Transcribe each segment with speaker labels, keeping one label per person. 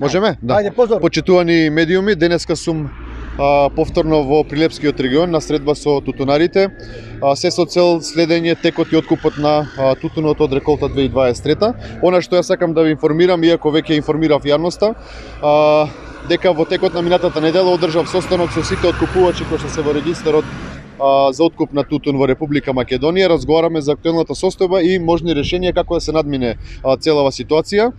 Speaker 1: Можеме? Да.
Speaker 2: Ајде, позор.
Speaker 1: Почитувани медиуми, денеска сум а, повторно во Прилепскиот регион на средба со тутунарите, а, се со цел следење текот и откупот на а, тутунот од реколта 2023. Она што ја сакам да ви информирам, иако веќе информирав јавноста, а, дека во текот на минатата недела одржав состанок со сите откупувачи кои што се во регистарот за откуп на тутун во Република Македонија. Разговараме за актуелната состојба и можни решенија како да се надмине целава ситуација.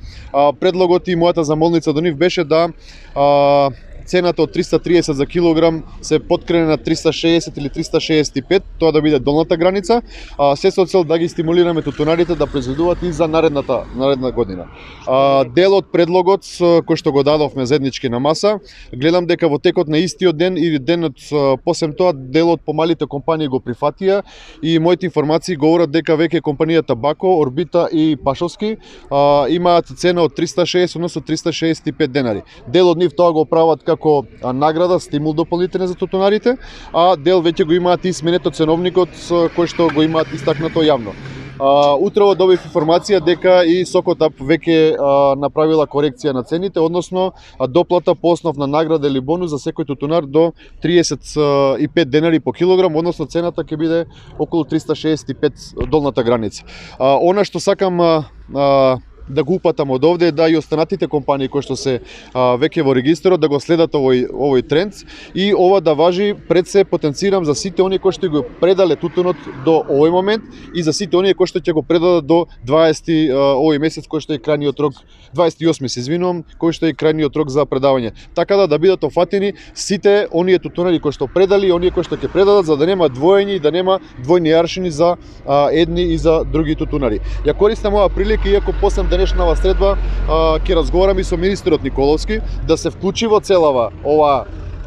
Speaker 1: Предлогот и мојата замолница до нив беше да цената од 330 за килограм се подкрене на 360 или 365, тоа да биде долната граница, а се со цел да ги стимулираме тутунарите да произведуваат и за наредната наредна година. А, дел од предлогот кој што го дадовме заеднички на маса, гледам дека во текот на истиот ден или денот посем тоа дел од помалите компании го прифатија и моите информации говорат дека веќе компанијата Бако, Орбита и Пашовски а, имаат цена од 360 односно 365 денари. Дел од нив тоа го прават како награда, стимул дополнителен за тутунарите, а дел веќе го имаат и сменето ценовникот кој што го имаат истакнато јавно. А, утрово добив информација дека и Сокотап веќе а, направила корекција на цените, односно а, доплата по основна награда или бонус за секој тутунар до 35 денари по килограм, односно цената ќе биде околу 365 долната граница. А, она што сакам а, а, да го упатам од овде да и останатите компании кои што се а, веќе во регистрот да го следат овој овој тренд. И ова да важи пред се потенцирам за сите оние кои што го предале тутунот до овој момент и за сите оние кои што ќе го предадат до 20 а, овој месец кој што е крајниот рок 28 се извинувам кој што е крајниот рок за предавање. Така да да бидат офатени сите оние тутунари кои што предали и оние кои што ќе предадат за да нема двоење и да нема двојни аршини за а, едни и за други тутунари ја користам оваа прилика иако посем денешнава средба ќе разговарам и со министерот Николовски да се вклучи во целава ова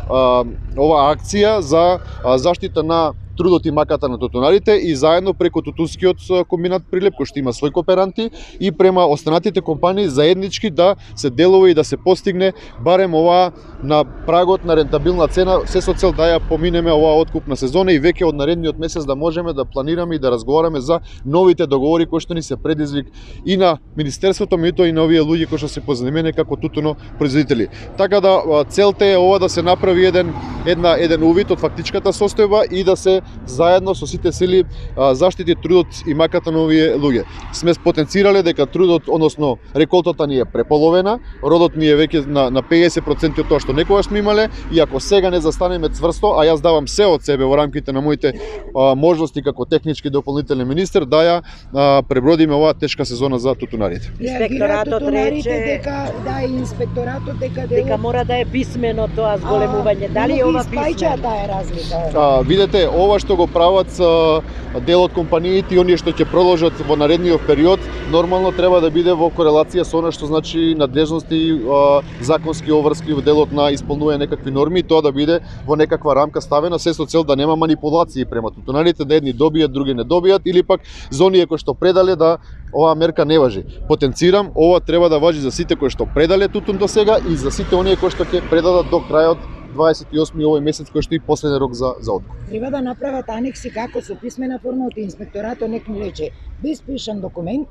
Speaker 1: ова акција за заштита на трудот и маката на тутунарите и заедно преку тутунскиот комбинат Прилеп кој што има свој кооперанти и према останатите компании заеднички да се делува и да се постигне барем ова на прагот на рентабилна цена се со цел да ја поминеме оваа откупна сезона и веќе од наредниот месец да можеме да планираме и да разговараме за новите договори кои што ни се предизвик и на министерството, меѓутоа и на овие луѓе кои што се познамене како тутуно производители. Така да целта е ова да се направи еден една еден увид од фактичката состојба и да се заедно со сите сили заштити трудот и маката на овие луѓе. Сме потенцирале дека трудот, односно реколтата ни е преполовена, родот ни е веќе на, на 50% од тоа што некогаш сме имале и ако сега не застанеме цврсто, а јас давам се од себе во рамките на моите а, можности како технички дополнителен министер да ја а, пребродиме оваа тешка сезона за тутунарите.
Speaker 3: Инспекторатот рече
Speaker 4: дека да инспекторатот дека
Speaker 3: дека мора да е писмено тоа зголемување. Дали е
Speaker 4: писмено? таа е разлика.
Speaker 1: А, видете, ова што го прават а, дел од компаниите и оние што ќе продолжат во наредниот период, нормално треба да биде во корелација со она што значи надлежности, а, законски обврски во делот на исполнување некакви норми и тоа да биде во некаква рамка ставена се со цел да нема манипулации према тутунарите, да едни добијат, други не добијат или пак за оние кои што предале да оваа мерка не важи. Потенцирам, ова треба да важи за сите кои што предале тутун до сега и за сите оние кои што ќе предадат до крајот 28 овој месец кој што е и последен рок за за откуп.
Speaker 4: Треба да направат анекси како со писмена форма од инспекторатот нек ми рече без пишан документ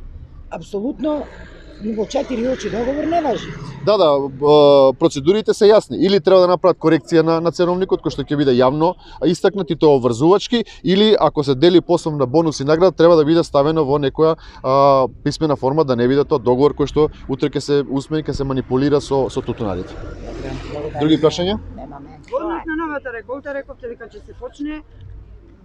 Speaker 4: апсолутно во четири очи договор не важи.
Speaker 1: Да, да, процедурите се јасни. Или треба да направат корекција на, на ценовникот кој што ќе биде јавно истакнат и тоа обврзувачки, или ако се дели посебна бонус и награда, треба да биде ставено во некоја а, писмена форма да не биде тоа договор кој што утре ќе се усмени, ќе се манипулира со со тутунарите. Други прашања?
Speaker 4: Немаме.
Speaker 5: Во однос на новата реколта, рековте дека ќе се почне,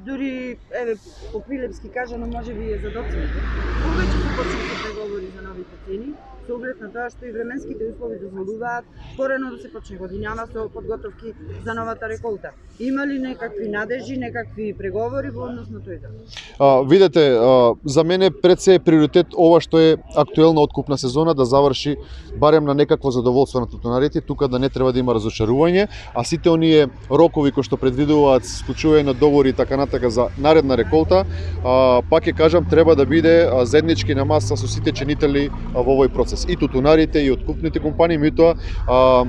Speaker 5: дури, еве, по Прилепски кажано, може би е за доцните. Повеќе ќе се да се преговори за новите цени? Со оглед на тоа што и временските услови дозволуваат порано да се почне годињана со подготовки за новата реколта. Има ли некакви надежи, некакви преговори во однос на тој дел?
Speaker 1: А, видете, а, за мене пред се е приоритет ова што е актуелна откупна сезона да заврши барем на некакво задоволство на тутунарите, тука да не треба да има разочарување, а сите оние рокови кои што предвидуваат склучување на договори и така натака за наредна реколта, а, пак ќе кажам треба да биде заеднички на маса со сите чинители во овој процес. И тутунарите и откупните компании, меѓутоа а, а,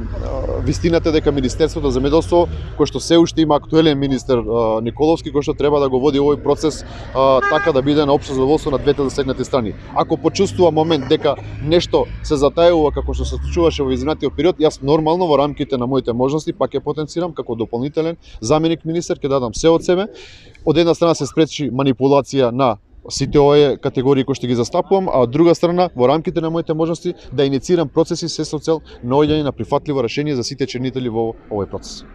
Speaker 1: вистината дека Министерството за земјоделство, кој што се уште има актуелен министер Николовски, кој што треба да го води овој процес така да биде на општо задоволство на двете засегнати страни. Ако почувствува момент дека нешто се затајува како што се случуваше во изминатиот период, јас нормално во рамките на моите можности пак ќе потенцирам како дополнителен заменик министер ќе дадам се од себе. Од една страна се спречи манипулација на сите овие категории кои што ги застапувам, а од друга страна во рамките на моите можности да иницирам процеси се со цел наоѓање на прифатливо решение за сите чернители во овој процес.